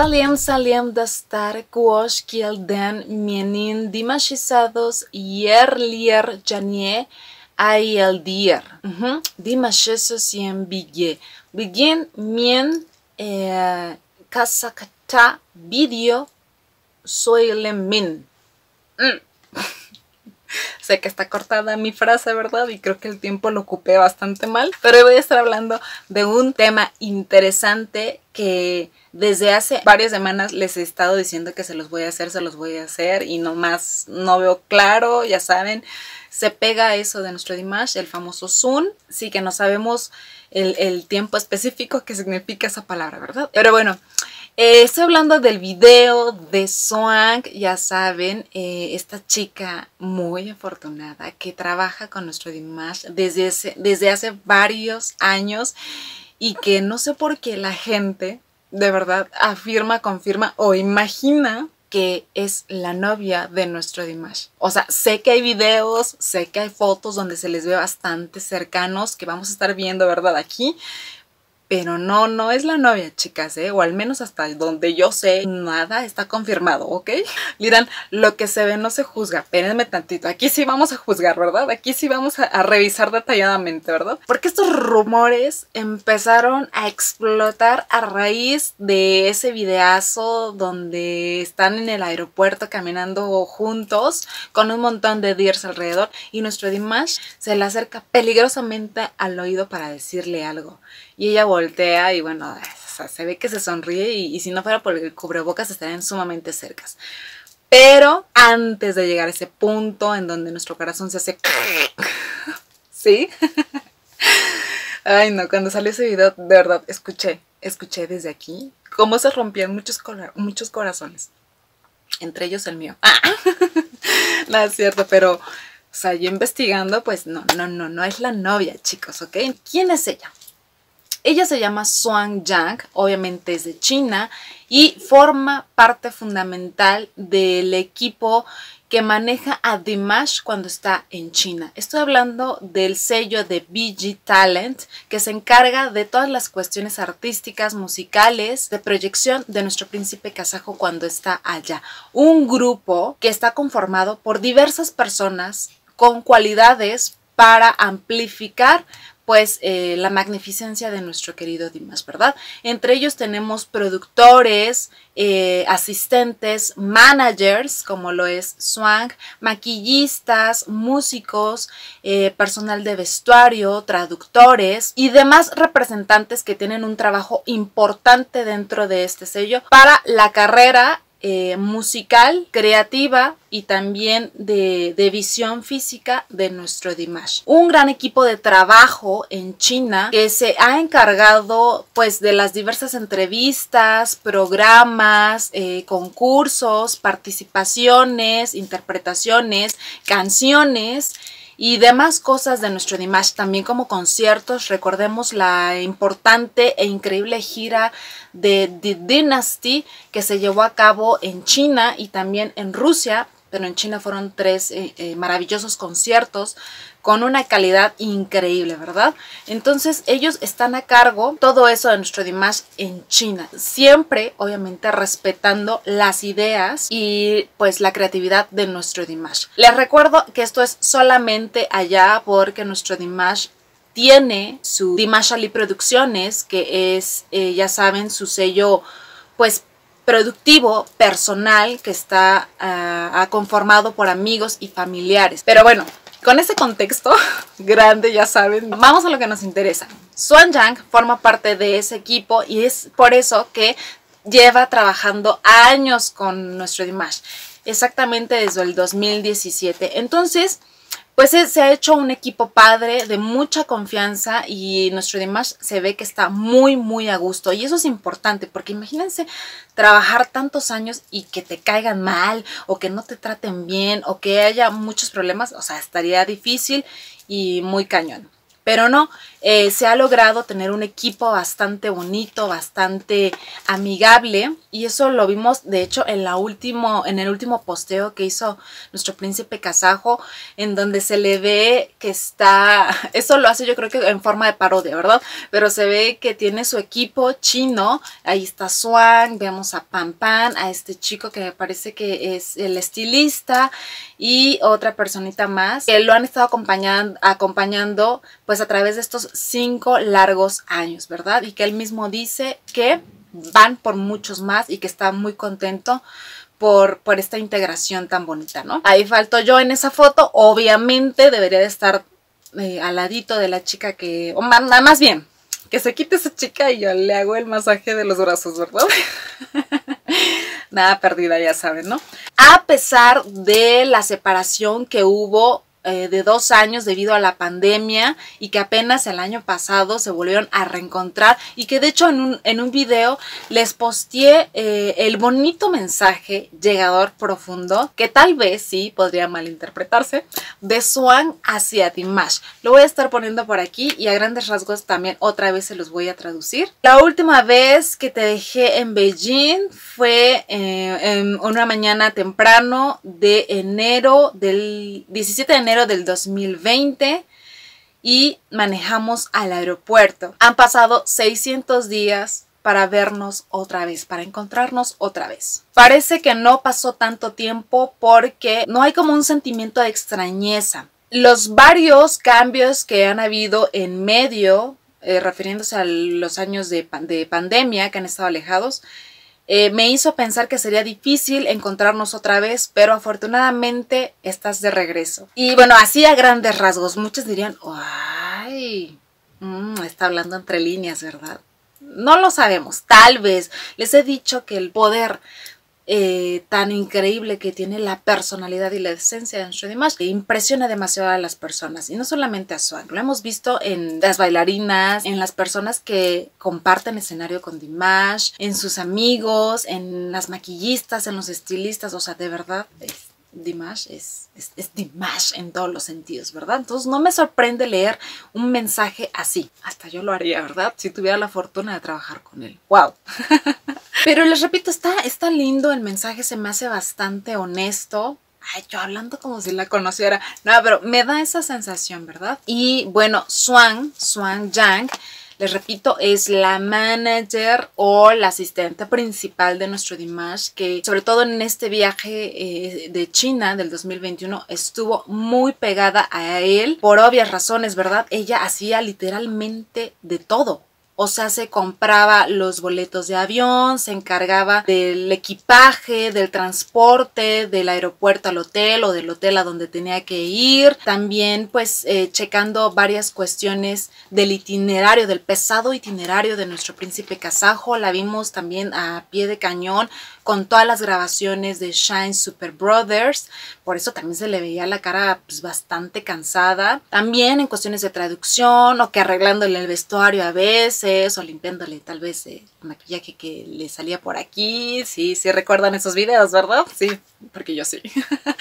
Saliem saliem dastar kuosh kiel den mienin dimashisados yer lier janie ay el dier. Dimashesos yen bigye. Bigyen mien eh, kasakata video soy min. Sé que está cortada mi frase, ¿verdad? Y creo que el tiempo lo ocupé bastante mal. Pero hoy voy a estar hablando de un tema interesante que desde hace varias semanas les he estado diciendo que se los voy a hacer, se los voy a hacer y nomás no veo claro, ya saben, se pega eso de nuestro Dimash, el famoso Sun, sí que no sabemos el, el tiempo específico que significa esa palabra, ¿verdad? Pero bueno, eh, estoy hablando del video de Swank, ya saben, eh, esta chica muy afortunada que trabaja con nuestro Dimash desde, desde hace varios años y que no sé por qué la gente de verdad afirma, confirma o imagina que es la novia de nuestro Dimash. O sea, sé que hay videos, sé que hay fotos donde se les ve bastante cercanos que vamos a estar viendo, ¿verdad? Aquí, pero no, no es la novia, chicas, ¿eh? O al menos hasta donde yo sé, nada está confirmado, ¿ok? Dirán, lo que se ve no se juzga. Espérenme tantito. Aquí sí vamos a juzgar, ¿verdad? Aquí sí vamos a, a, revisar detalladamente, ¿verdad? Porque estos rumores empezaron a explotar a raíz de ese videazo donde están en el aeropuerto caminando juntos con un montón de deers alrededor y nuestro Dimash se le acerca peligrosamente al oído para decirle algo. Y ella voltea y bueno, se ve que se sonríe y, si no fuera por el cubrebocas estarían sumamente cercas. Pero antes de llegar a ese punto en donde nuestro corazón se hace... ¿Sí? Ay, no, cuando salió ese video, de verdad, escuché, escuché desde aquí cómo se rompían muchos, muchos corazones. Entre ellos el mío. no es cierto, pero, o sea, yo investigando, pues no, no, no, no es la novia, chicos, ¿ok? ¿Quién es ella? Ella se llama Swan Yang, obviamente es de China y forma parte fundamental del equipo que maneja a Dimash cuando está en China. Estoy hablando del sello de BG Talent, que se encarga de todas las cuestiones artísticas, musicales, de proyección de nuestro príncipe kazajo cuando está allá. Un grupo que está conformado por diversas personas con cualidades para amplificar pues eh, la magnificencia de nuestro querido Dimas, ¿verdad? Entre ellos tenemos productores, eh, asistentes, managers, como lo es Swang, maquillistas, músicos, eh, personal de vestuario, traductores y demás representantes que tienen un trabajo importante dentro de este sello para la carrera eh, musical, creativa y también de, de, visión física de nuestro Dimash. Un gran equipo de trabajo en China que se ha encargado pues de las diversas entrevistas, programas, eh, concursos, participaciones, interpretaciones, canciones y demás cosas de nuestro Dimash, también como conciertos. Recordemos la importante e increíble gira de The Dynasty que se llevó a cabo en China y también en Rusia, pero en China fueron tres eh, eh, maravillosos conciertos con una calidad increíble, ¿verdad? Entonces ellos están a cargo todo eso de nuestro Dimash en China, siempre obviamente respetando las ideas y pues la creatividad de nuestro Dimash. Les recuerdo que esto es solamente allá porque nuestro Dimash tiene su Dimash Ali Producciones, que es, eh, ya saben, su sello pues productivo, personal, que está uh, conformado por amigos y familiares. Pero bueno, con ese contexto grande, ya saben, vamos a lo que nos interesa. Swan Yang forma parte de ese equipo y es por eso que lleva trabajando años con nuestro Dimash, exactamente desde el 2017. Entonces, pues se ha hecho un equipo padre de mucha confianza y nuestro Dimash se ve que está muy muy a gusto y eso es importante porque imagínense trabajar tantos años y que te caigan mal o que no te traten bien o que haya muchos problemas, o sea, estaría difícil y muy cañón. Pero no, eh, se ha logrado tener un equipo bastante bonito, bastante amigable y eso lo vimos de hecho en, la último, en el último posteo que hizo nuestro príncipe kazajo en donde se le ve que está, eso lo hace yo creo que en forma de parodia, ¿verdad? Pero se ve que tiene su equipo chino, ahí está Swan, vemos a Pan Pan, a este chico que me parece que es el estilista y otra personita más que lo han estado acompañando, acompañando pues a través de estos cinco largos años, ¿verdad? Y que él mismo dice que van por muchos más y que está muy contento por, por esta integración tan bonita, ¿no? Ahí falto yo en esa foto, obviamente debería de estar eh, al ladito de la chica que, o más, más bien, que se quite esa chica y yo le hago el masaje de los brazos, ¿verdad? Nada perdida, ya saben, ¿no? A pesar de la separación que hubo eh, de dos años debido a la pandemia y que apenas el año pasado se volvieron a reencontrar y que de hecho en un, en un video les posteé eh, el bonito mensaje llegador profundo que tal vez sí podría malinterpretarse de Swan hacia Dimash. Lo voy a estar poniendo por aquí y a grandes rasgos también otra vez se los voy a traducir. La última vez que te dejé en Beijing fue eh, en una mañana temprano de enero del 17 de enero del 2020 y manejamos al aeropuerto. Han pasado 600 días para vernos otra vez, para encontrarnos otra vez. Parece que no pasó tanto tiempo porque no hay como un sentimiento de extrañeza. Los varios cambios que han habido en medio, eh, refiriéndose a los años de, de pandemia que han estado alejados, eh, me hizo pensar que sería difícil encontrarnos otra vez, pero afortunadamente estás de regreso. Y bueno, así a grandes rasgos, muchos dirían, ay, mm, está hablando entre líneas, ¿verdad? No lo sabemos, tal vez. Les he dicho que el poder eh, tan increíble que tiene la personalidad y la esencia de nuestro Dimash que impresiona demasiado a las personas y no solamente a Swan, lo hemos visto en las bailarinas, en las personas que comparten escenario con Dimash, en sus amigos, en las maquillistas, en los estilistas, o sea, de verdad es Dimash es, es, Dimash en todos los sentidos, ¿verdad? Entonces no me sorprende leer un mensaje así. Hasta yo lo haría, ¿verdad? Si tuviera la fortuna de trabajar con él. ¡Wow! Pero les repito, está, está lindo el mensaje, se me hace bastante honesto. Ay, yo hablando como si la conociera. No, pero me da esa sensación, ¿verdad? Y bueno, Swan, Swan Yang les repito, es la manager o la asistente principal de nuestro Dimash, que sobre todo en este viaje eh, de China del 2021 estuvo muy pegada a él por obvias razones, ¿verdad? Ella hacía literalmente de todo. O sea, se compraba los boletos de avión, se encargaba del equipaje, del transporte, del aeropuerto al hotel o del hotel a donde tenía que ir. También pues eh, checando varias cuestiones del itinerario, del pesado itinerario de nuestro príncipe kazajo. La vimos también a pie de cañón con todas las grabaciones de Shine Super Brothers, por eso también se le veía la cara pues, bastante cansada. También en cuestiones de traducción o que arreglándole el vestuario a veces o limpiándole tal vez el maquillaje que le salía por aquí. Sí, sí recuerdan esos videos, ¿verdad? Sí, porque yo sí.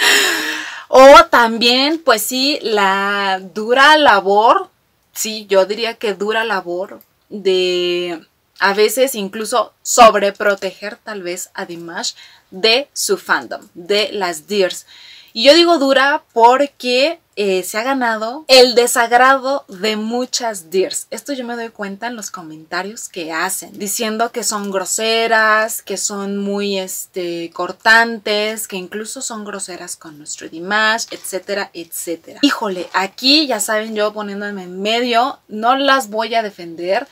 o también, pues sí, la dura labor, sí, yo diría que dura labor de a veces incluso sobreproteger tal vez a Dimash de su fandom, de las Dears. Y yo digo dura porque eh, se ha ganado el desagrado de muchas Dears. Esto yo me doy cuenta en los comentarios que hacen, diciendo que son groseras, que son muy este, cortantes, que incluso son groseras con nuestro Dimash, etcétera, etcétera. Híjole, aquí ya saben yo poniéndome en medio, no las voy a defender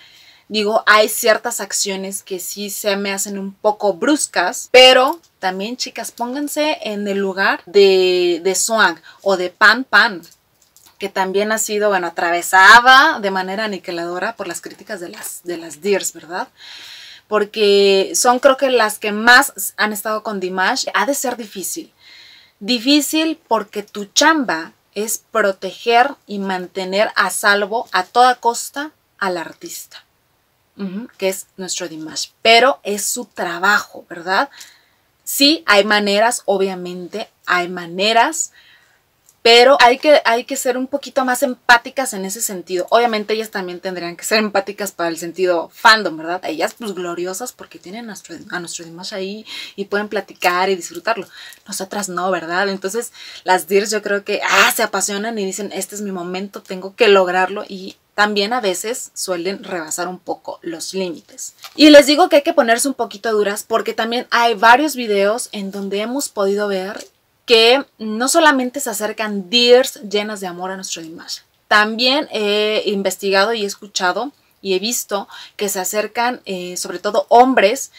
Digo, hay ciertas acciones que sí se me hacen un poco bruscas, pero también chicas, pónganse en el lugar de, de Swan o de Pan Pan, que también ha sido, bueno, atravesada de manera aniquiladora por las críticas de las, de las Dears, ¿verdad? Porque son creo que las que más han estado con Dimash. Ha de ser difícil. Difícil porque tu chamba es proteger y mantener a salvo a toda costa al artista que es nuestro Dimash, pero es su trabajo, ¿verdad? Sí, hay maneras, obviamente, hay maneras, pero hay que, hay que ser un poquito más empáticas en ese sentido. Obviamente ellas también tendrían que ser empáticas para el sentido fandom, ¿verdad? Ellas pues gloriosas porque tienen a nuestro, a nuestro ahí y pueden platicar y disfrutarlo. Nosotras no, ¿verdad? Entonces las Dears yo creo que ah, se apasionan y dicen, este es mi momento, tengo que lograrlo y también a veces suelen rebasar un poco los límites. Y les digo que hay que ponerse un poquito duras porque también hay varios videos en donde hemos podido ver que no solamente se acercan deers llenas de amor a nuestro Dimash, también he investigado y he escuchado y he visto que se acercan eh, sobre todo hombres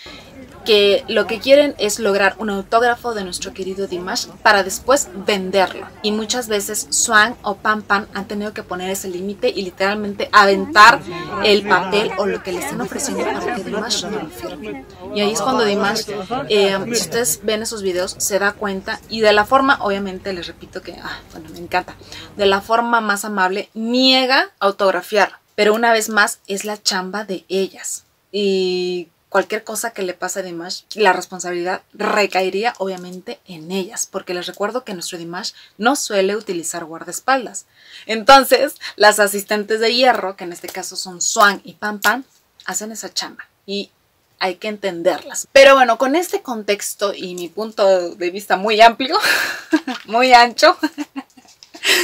que lo que quieren es lograr un autógrafo de nuestro querido Dimash para después venderlo. Y muchas veces Swan o Pam Pam han tenido que poner ese límite y literalmente aventar el papel o lo que le están ofreciendo para que Dimash no lo firme. Y ahí es cuando Dimash, eh, si ustedes ven esos videos, se da cuenta y de la forma, obviamente les repito que, ah, bueno, me encanta, de la forma más amable, niega autografiar. Pero una vez más, es la chamba de ellas. Y cualquier cosa que le pase a Dimash, la responsabilidad recaería obviamente en ellas, porque les recuerdo que nuestro Dimash no suele utilizar guardaespaldas. Entonces, las asistentes de hierro, que en este caso son Swan y Pam Pam, hacen esa chamba y hay que entenderlas. Pero bueno, con este contexto y mi punto de vista muy amplio, muy ancho,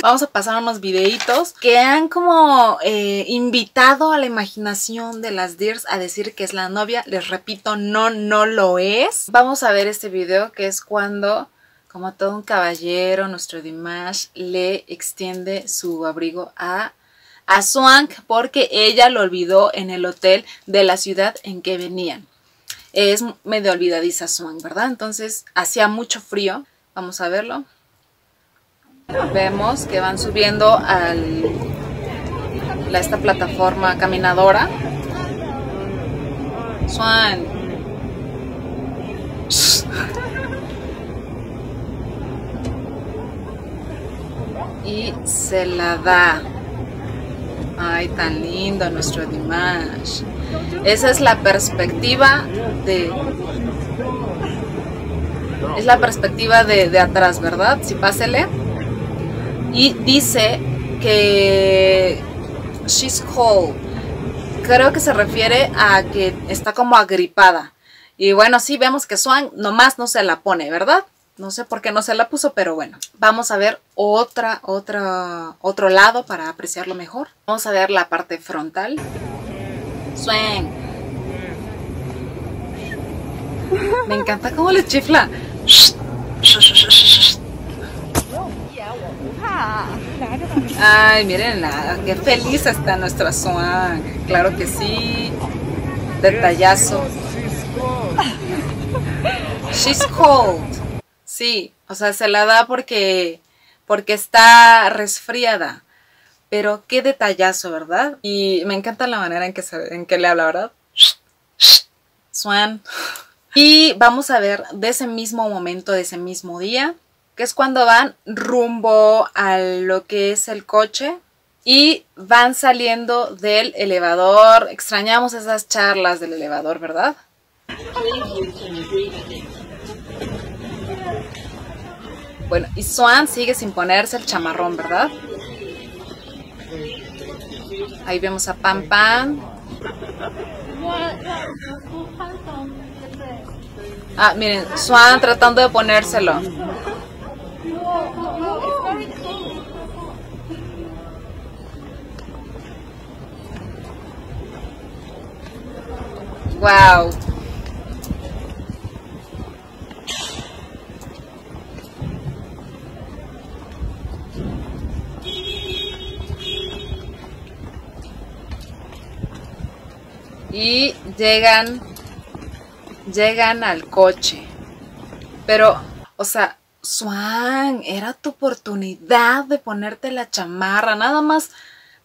Vamos a pasar unos videitos que han como eh, invitado a la imaginación de las Dears a decir que es la novia. Les repito, no, no lo es. Vamos a ver este video que es cuando, como todo un caballero, nuestro Dimash le extiende su abrigo a a Swank porque ella lo olvidó en el hotel de la ciudad en que venían. Es medio olvidadiza Swank, ¿verdad? Entonces hacía mucho frío. Vamos a verlo. Vemos que van subiendo a esta plataforma caminadora. Swan. Y se la da. Ay, tan lindo nuestro Dimash. Esa es la perspectiva de... Es la perspectiva de, de atrás, ¿verdad? Si pásele y dice que she's cold. Creo que se refiere a que está como agripada. Y bueno, sí vemos que Swan nomás no se la pone, ¿verdad? No sé por qué no se la puso, pero bueno. Vamos a ver otra, otra, otro lado para apreciarlo mejor. Vamos a ver la parte frontal. Swan. Me encanta cómo le chifla. Ay, miren, qué feliz está nuestra Swan. Claro que sí. Detallazo. She's cold. Sí, o sea, se la da porque, porque está resfriada. Pero qué detallazo, ¿verdad? Y me encanta la manera en que, en que le habla, ¿verdad? Swan. Y vamos a ver de ese mismo momento, de ese mismo día, que es cuando van rumbo a lo que es el coche y van saliendo del elevador. Extrañamos esas charlas del elevador, ¿verdad? Bueno, y Swan sigue sin ponerse el chamarrón, ¿verdad? Ahí vemos a Pam Pam. Ah, miren, Swan tratando de ponérselo. Wow. Y llegan llegan al coche. Pero, o sea, Swan, era tu oportunidad de ponerte la chamarra, nada más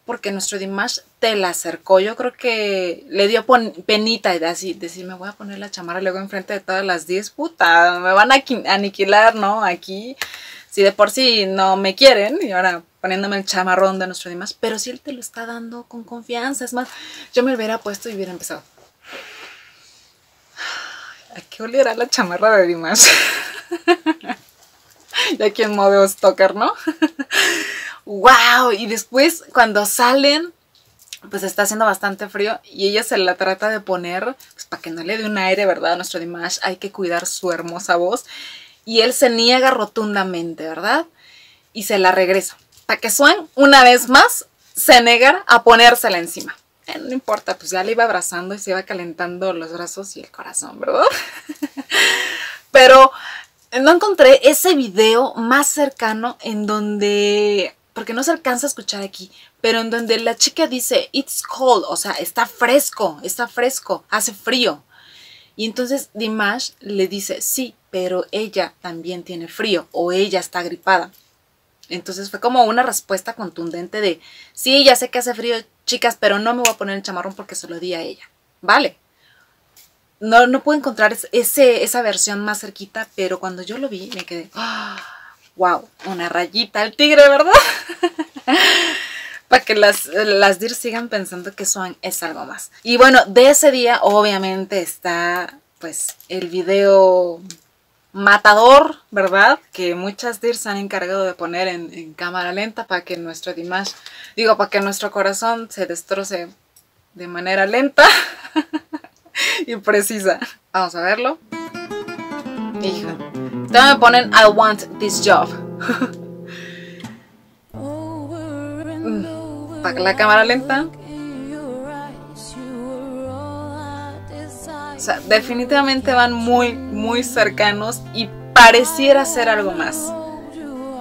porque nuestro Dimash te la acercó. Yo creo que le dio penita y así, decir, me voy a poner la chamarra luego enfrente de todas las 10, puta, me van a aniquilar, ¿no? Aquí, si de por sí no me quieren, y ahora poniéndome el chamarrón de nuestro Dimash, pero si él te lo está dando con confianza, es más, yo me hubiera puesto y hubiera empezado. ¿A qué oliera la chamarra de Dimash? y aquí en modo stalker, ¿no? ¡Wow! Y después cuando salen, pues está haciendo bastante frío y ella se la trata de poner, pues para que no le dé un aire, ¿verdad? A nuestro Dimash hay que cuidar su hermosa voz. Y él se niega rotundamente, ¿verdad? Y se la regresa. Para que Swan, una vez más, se negara a ponérsela encima. Eh, no importa, pues ya le iba abrazando y se iba calentando los brazos y el corazón, ¿verdad? Pero no encontré ese video más cercano en donde, porque no se alcanza a escuchar aquí, pero en donde la chica dice, it's cold, o sea, está fresco, está fresco, hace frío. Y entonces Dimash le dice, sí, pero ella también tiene frío o ella está gripada. Entonces fue como una respuesta contundente de, sí, ya sé que hace frío, chicas, pero no me voy a poner el chamarrón porque se lo di a ella. Vale. No, no puedo encontrar ese, esa versión más cerquita, pero cuando yo lo vi me quedé, wow, una rayita al tigre, ¿verdad? Para que las, las DIR sigan pensando que Swan es algo más. Y bueno, de ese día obviamente está pues el video matador, ¿verdad? Que muchas DIRs han encargado de poner en, cámara lenta para que nuestro Dimash, digo, para que nuestro corazón se destroce de manera lenta y precisa. Vamos a verlo. Hija. También me ponen I want this job. Para la cámara lenta. O sea, definitivamente van muy, muy cercanos y pareciera ser algo más.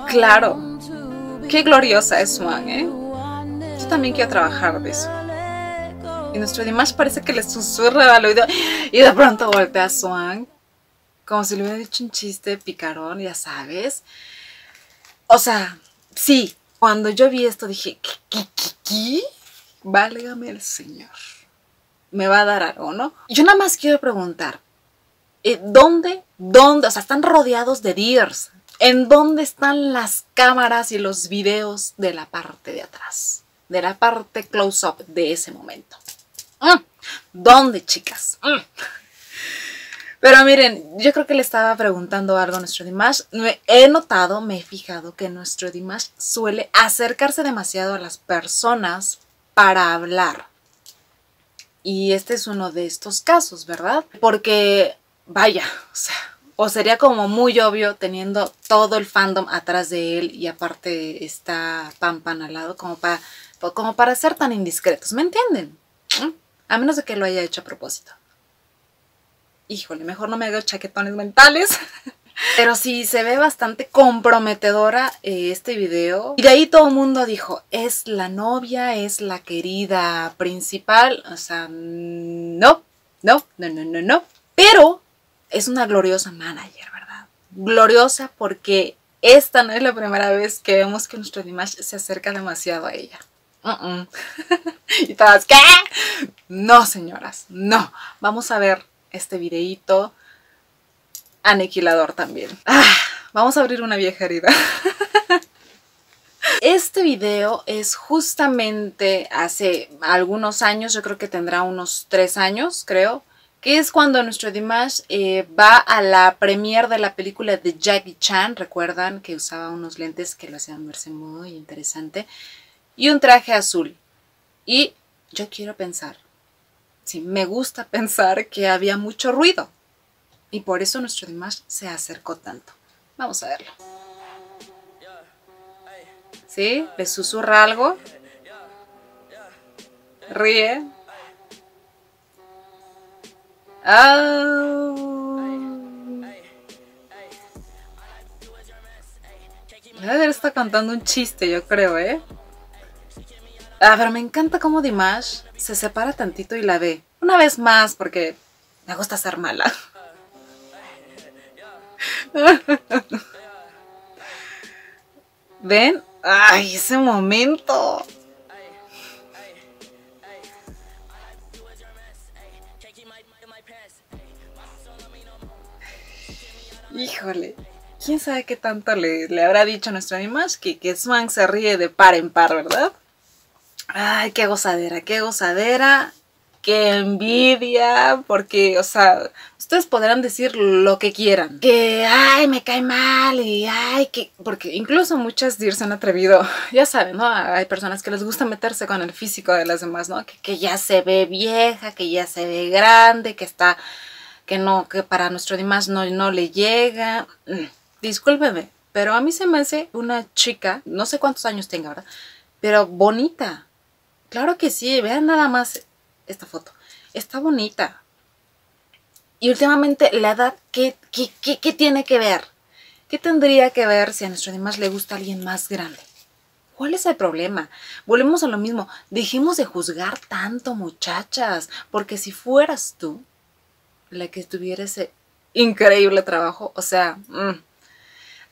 Claro. Qué gloriosa es Swan, ¿eh? Yo también quiero trabajar de eso. Y nuestro Dimash parece que le susurra al oído y de pronto voltea a Swan como si le hubiera dicho un chiste picarón, ya sabes. O sea, sí, cuando yo vi esto dije, ¿qué, qué, qué? Válgame el Señor me va a dar algo, ¿no? Yo nada más quiero preguntar, eh, ¿dónde, dónde, o sea, están rodeados de deers? ¿En dónde están las cámaras y los videos de la parte de atrás? De la parte close-up de ese momento. Mm, ¿Dónde, chicas? Pero miren, yo creo que le estaba preguntando algo a nuestro Dimash. he notado, me he fijado que nuestro Dimash suele acercarse demasiado a las personas para hablar. Y este es uno de estos casos, ¿verdad? Porque, vaya, o sea, o sería como muy obvio teniendo todo el fandom atrás de él y aparte está Pam Pan al lado, como para, como para ser tan indiscretos, ¿me entienden? ¿Mm? A menos de que lo haya hecho a propósito. Híjole, mejor no me hago chaquetones mentales. Pero sí, se ve bastante comprometedora eh, este video. Y de ahí todo el mundo dijo, es la novia, es la querida principal. O sea, no, no, no, no, no, no. Pero es una gloriosa manager, ¿verdad? Gloriosa porque esta no es la primera vez que vemos que nuestro Dimash se acerca demasiado a ella. y todas, ¿qué? No, señoras, no. Vamos a ver este videito aniquilador también. Ah, vamos a abrir una vieja herida. Este video es justamente hace algunos años, yo creo que tendrá unos tres años, creo, que es cuando nuestro Dimash eh, va a la premiere de la película de Jackie Chan, recuerdan que usaba unos lentes que lo hacían verse muy interesante, y un traje azul. Y yo quiero pensar, sí, me gusta pensar que había mucho ruido, y por eso nuestro Dimash se acercó tanto. Vamos a verlo. ¿Sí? ¿Le susurra algo? Ríe. Ah. Él está cantando un chiste, yo creo, ¿eh? Ah, pero me encanta cómo Dimash se separa tantito y la ve. Una vez más, porque me gusta ser mala. ¿Ven? ¡Ay, ese momento! Híjole, quién sabe qué tanto le, habrá dicho a nuestro animal que, que Swan se ríe de par en par, ¿verdad? Ay, qué gozadera, qué gozadera qué envidia, porque, o sea, ustedes podrán decir lo que quieran. Que, ay, me cae mal y, ay, que... Porque incluso muchas DIR se han atrevido, ya saben, ¿no? Hay personas que les gusta meterse con el físico de las demás, ¿no? Que, ya se ve vieja, que ya se ve grande, que está... Que no, que para nuestro demás no, no le llega. Mm, discúlpeme, pero a mí se me hace una chica, no sé cuántos años tenga, ¿verdad? Pero bonita. Claro que sí, vean nada más esta foto. Está bonita. Y últimamente la edad, ¿qué, qué, tiene que ver? ¿Qué tendría que ver si a nuestro demás le gusta alguien más grande? ¿Cuál es el problema? Volvemos a lo mismo. Dejemos de juzgar tanto, muchachas, porque si fueras tú la que tuviera ese increíble trabajo, o sea, mm,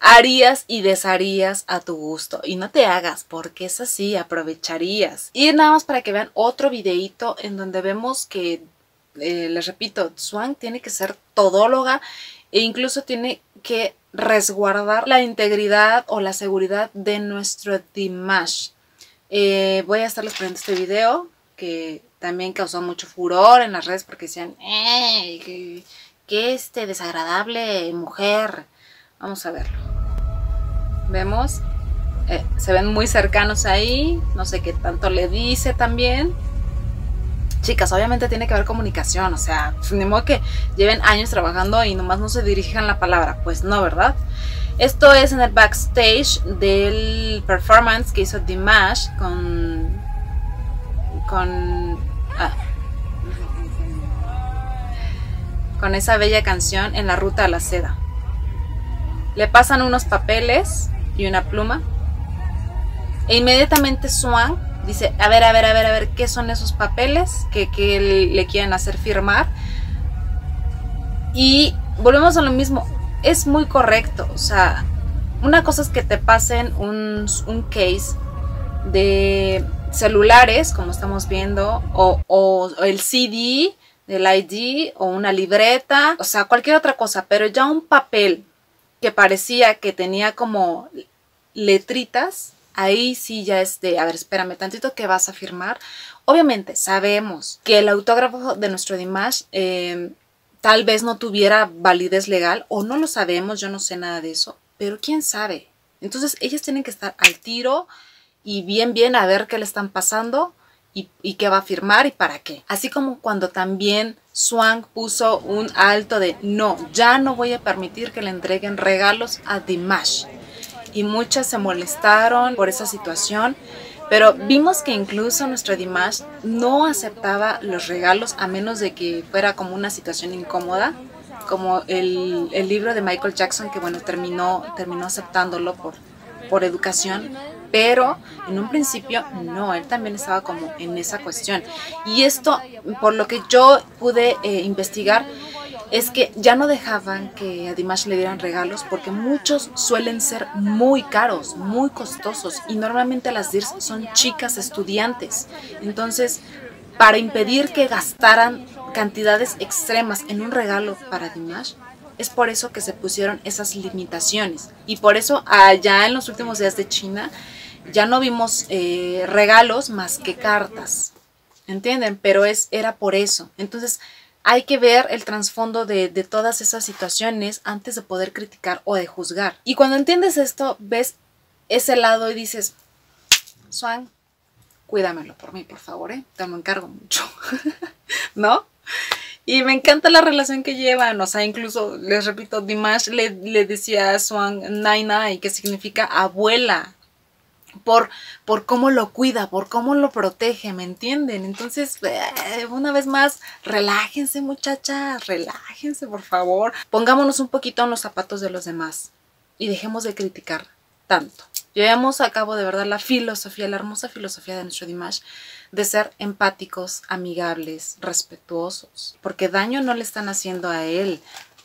harías y desharías a tu gusto. Y no te hagas, porque es así, aprovecharías. Y nada más para que vean otro videito en donde vemos que, eh, les repito, Swan tiene que ser todóloga e incluso tiene que resguardar la integridad o la seguridad de nuestro Dimash. Eh, voy a estarles poniendo este video que también causó mucho furor en las redes porque decían, ¡eh! Que este desagradable mujer Vamos a verlo. Vemos, eh, se ven muy cercanos ahí, no sé qué tanto le dice también. Chicas, obviamente tiene que haber comunicación, o sea, pues, ni modo que lleven años trabajando y nomás no se dirijan la palabra, pues no, ¿verdad? Esto es en el backstage del performance que hizo Dimash con... con... Ah, con esa bella canción en la ruta a la seda. Le pasan unos papeles y una pluma. E inmediatamente Swan dice, a ver, a ver, a ver, a ver, ¿qué son esos papeles que, le quieren hacer firmar? Y volvemos a lo mismo, es muy correcto, o sea, una cosa es que te pasen un, un case de celulares, como estamos viendo, o, o, el CD del ID, o una libreta, o sea, cualquier otra cosa, pero ya un papel que parecía que tenía como letritas, ahí sí ya es de, a ver, espérame tantito que vas a firmar. Obviamente sabemos que el autógrafo de nuestro Dimash em, tal vez no tuviera validez legal o no lo sabemos, yo no sé nada de eso, pero quién sabe. Entonces ellas tienen que estar al tiro y bien, bien a ver qué le están pasando y, qué va a firmar y para qué. Así como cuando también Swank puso un alto de no, ya no voy a permitir que le entreguen regalos a Dimash. Y muchas se molestaron por esa situación, pero vimos que incluso nuestro Dimash no aceptaba los regalos a menos de que fuera como una situación incómoda, como el, el libro de Michael Jackson que bueno, terminó, terminó aceptándolo por, por educación pero en un principio no, él también estaba como en esa cuestión. Y esto, por lo que yo pude eh, investigar, es que ya no dejaban que a Dimash le dieran regalos porque muchos suelen ser muy caros, muy costosos y normalmente las DIRs son chicas estudiantes. Entonces, para impedir que gastaran cantidades extremas en un regalo para Dimash, es por eso que se pusieron esas limitaciones. Y por eso allá en los últimos días de China ya no vimos eh, regalos más que cartas. ¿Entienden? Pero es, era por eso. Entonces hay que ver el trasfondo de, de todas esas situaciones antes de poder criticar o de juzgar. Y cuando entiendes esto, ves ese lado y dices, Swan, cuídamelo por mí, por favor, ¿eh? Te lo encargo mucho. ¿No? Y me encanta la relación que llevan, o sea, incluso, les repito, Dimash le, le decía a Swan Nai que significa abuela, por, por cómo lo cuida, por cómo lo protege, ¿me entienden? Entonces, eh, una vez más, relájense muchachas, relájense por favor. Pongámonos un poquito en los zapatos de los demás y dejemos de criticar tanto. Llevamos a cabo de verdad la filosofía, la hermosa filosofía de nuestro Dimash de ser empáticos, amigables, respetuosos, porque daño no le están haciendo a él.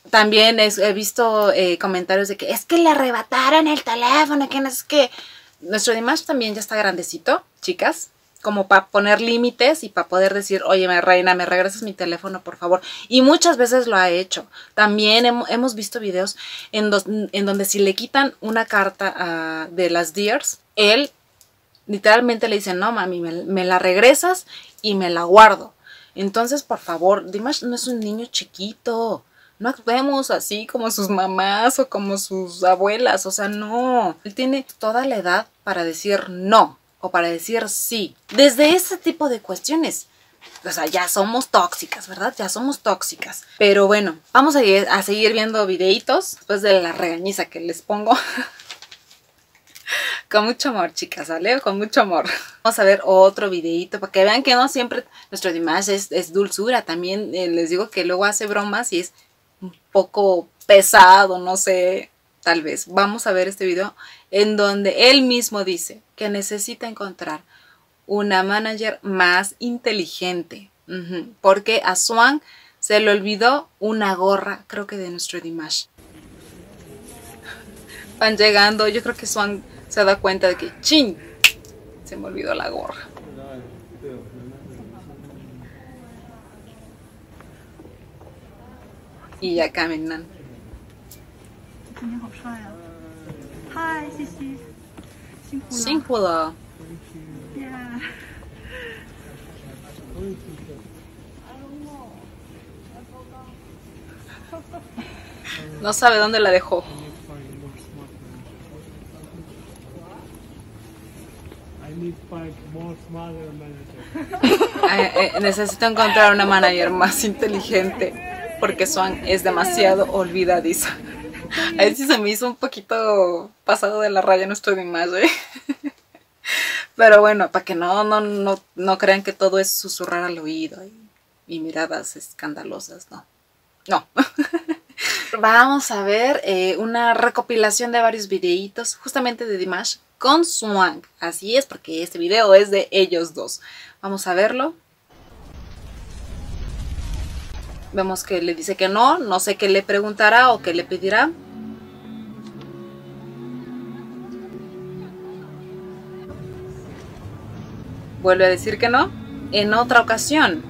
También he visto eh, comentarios de que es que le arrebataron el teléfono, que no es que nuestro Dimash también ya está grandecito, chicas, como para poner límites y para poder decir, oye, me reina, me regresas mi teléfono, por favor. Y muchas veces lo ha hecho. También hemos visto videos en, en, donde si le quitan una carta de las Dears, él literalmente le dice, no, mami, me, la regresas y me la guardo. Entonces, por favor, Dimash no es un niño chiquito. No actuemos así como sus mamás o como sus abuelas. O sea, no. Él tiene toda la edad para decir no o para decir sí. Desde ese tipo de cuestiones. O sea, ya somos tóxicas, ¿verdad? Ya somos tóxicas. Pero bueno, vamos a, a seguir viendo videitos después de la regañiza que les pongo. Con mucho amor, chicas, ¿vale? Con mucho amor. Vamos a ver otro videito para que vean que no siempre nuestro Dimash es, dulzura. También eh, les digo que luego hace bromas y es un poco pesado, no sé, tal vez. Vamos a ver este video en donde él mismo dice que necesita encontrar una manager más inteligente. porque a Swan se le olvidó una gorra, creo que de nuestro Dimash. Van llegando, yo creo que Swan se da cuenta de que ¡chin! Se me olvidó la gorra. Y ya caminan. No sabe dónde la dejó. Eh, necesito encontrar una manager más inteligente porque Swan es demasiado olvidadiza. A ver si se me hizo un poquito pasado de la raya nuestro imagen. Pero bueno, para que no, no, no, no crean que todo es susurrar al oído y, miradas escandalosas, no. No. Vamos a ver eh, una recopilación de varios videitos justamente de Dimash con Swank. Así es, porque este video es de ellos dos. Vamos a verlo. Vemos que le dice que no, no sé qué le preguntará o qué le pedirá. Vuelve a decir que no. En otra ocasión.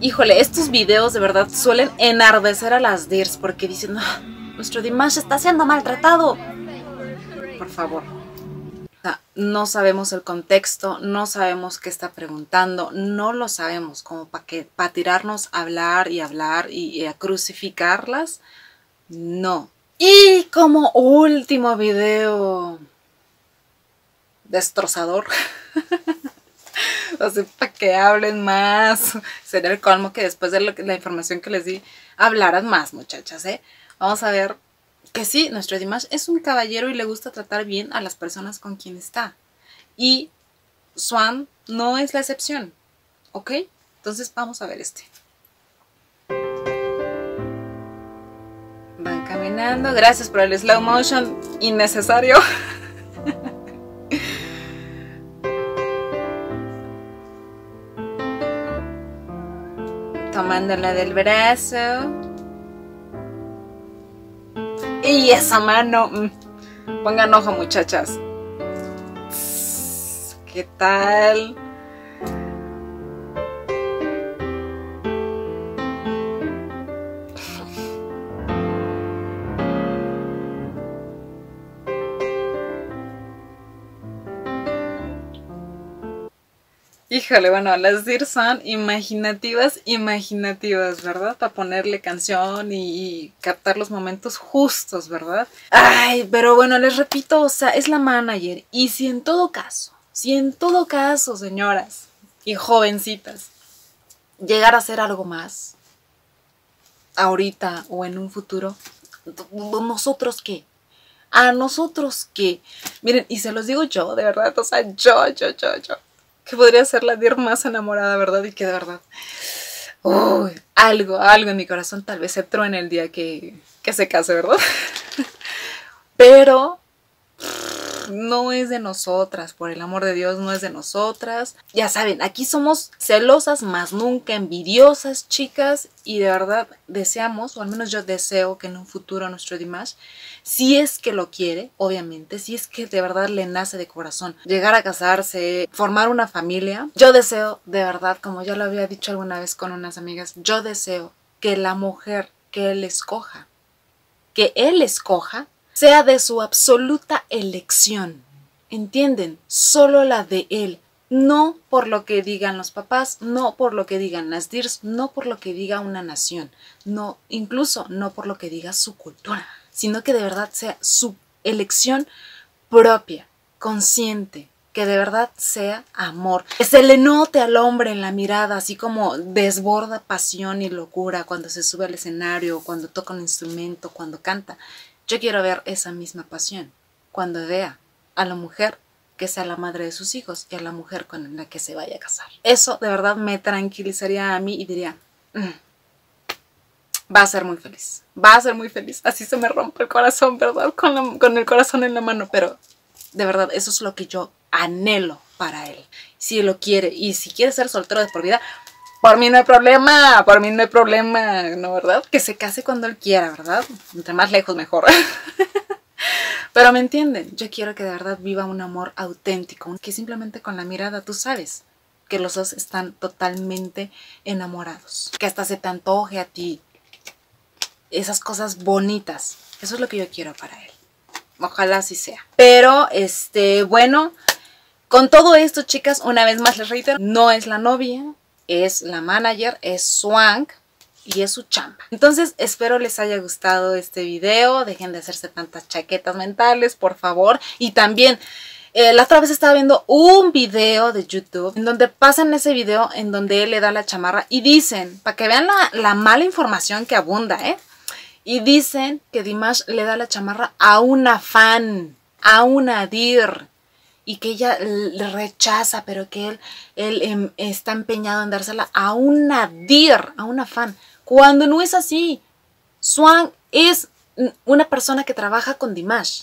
Híjole, estos videos de verdad suelen enardecer a las DIRS porque dicen, ah, nuestro Dimash está siendo maltratado por favor. No sabemos el contexto, no sabemos qué está preguntando, no lo sabemos como para para tirarnos a hablar y hablar y, a crucificarlas. No. Y como último video destrozador. o sea, para que hablen más. Sería el colmo que después de la información que les di, hablaran más, muchachas, ¿eh? Vamos a ver que sí, nuestro Dimash es un caballero y le gusta tratar bien a las personas con quien está. Y Swan no es la excepción, ¿ok? Entonces vamos a ver este. Van caminando, gracias por el slow motion innecesario. Tomándola del brazo. Y esa mano. Mm. Pongan ojo, muchachas. ¿Qué tal? Híjole, bueno, las DIR son imaginativas, imaginativas, ¿verdad? Para ponerle canción y, captar los momentos justos, ¿verdad? Ay, pero bueno, les repito, o sea, es la manager. Y si en todo caso, si en todo caso, señoras y jovencitas, llegar a hacer algo más, ahorita o en un futuro, ¿nosotros qué? ¿A nosotros qué? Miren, y se los digo yo, de verdad, o sea, yo, yo, yo, yo que podría ser la Dir más enamorada, ¿verdad? Y que de verdad, algo, algo en mi corazón tal vez se truene el día que, que se case, ¿verdad? Pero no es de nosotras, por el amor de Dios, no es de nosotras. Ya saben, aquí somos celosas, más nunca envidiosas, chicas, y de verdad deseamos, o al menos yo deseo que en un futuro nuestro Dimash, si es que lo quiere, obviamente, si es que de verdad le nace de corazón, llegar a casarse, formar una familia, yo deseo, de verdad, como ya lo había dicho alguna vez con unas amigas, yo deseo que la mujer que él escoja, que él escoja, sea de su absoluta elección. ¿Entienden? Solo la de él. no por lo que digan los papás, no por lo que digan las DIRS, no por lo que diga una nación, no, incluso no por lo que diga su cultura, sino que de verdad sea su elección propia, consciente, que de verdad sea amor. Que se le note al hombre en la mirada, así como desborda pasión y locura cuando se sube al escenario, cuando toca un instrumento, cuando canta. Yo quiero ver esa misma pasión cuando vea a la mujer que sea la madre de sus hijos y a la mujer con la que se vaya a casar. Eso de verdad me tranquilizaría a mí y diría, mm, va a ser muy feliz, va a ser muy feliz. Así se me rompe el corazón, ¿verdad? Con, con el corazón en la mano, pero de verdad, eso es lo que yo anhelo para él. Si lo quiere y si quiere ser soltero de por vida, por mí no hay problema, por mí no hay problema, ¿no, verdad? Que se case cuando él quiera, ¿verdad? Entre más lejos mejor. Pero me entienden, yo quiero que de verdad viva un amor auténtico, que simplemente con la mirada tú sabes que los dos están totalmente enamorados, que hasta se te antoje a ti esas cosas bonitas. Eso es lo que yo quiero para él. Ojalá así sea. Pero, este, bueno, con todo esto, chicas, una vez más les reitero, no es la novia, es la manager, es Swank, y es su chamba. Entonces espero les haya gustado este video, dejen de hacerse tantas chaquetas mentales, por favor. Y también, eh, la otra vez estaba viendo un video de YouTube en donde pasan ese video en donde él le da la chamarra y dicen, para que vean la, la mala información que abunda, ¿eh? Y dicen que Dimash le da la chamarra a una fan, a una dir y que ella le rechaza, pero que él, él em, está empeñado en dársela a una dir, a una fan. Cuando no es así. Swan es una persona que trabaja con Dimash.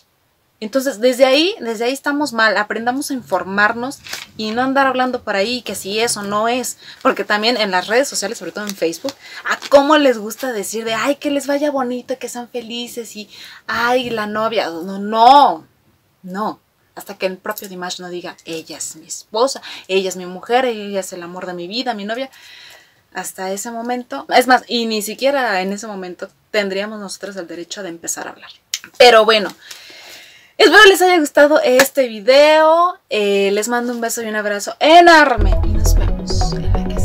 Entonces, desde ahí, desde ahí estamos mal. Aprendamos a informarnos y no andar hablando por ahí que si eso no es. Porque también en las redes sociales, sobre todo en Facebook, a cómo les gusta decir de, ay, que les vaya bonito, que sean felices y, ay, la novia. No, no, no hasta que el propio Dimash no diga, ella es mi esposa, ella es mi mujer, ella es el amor de mi vida, mi novia. Hasta ese momento, es más, y ni siquiera en ese momento tendríamos nosotros el derecho de empezar a hablar. Pero bueno, espero les haya gustado este video. Eh, les mando un beso y un abrazo enorme. Y nos vemos en la que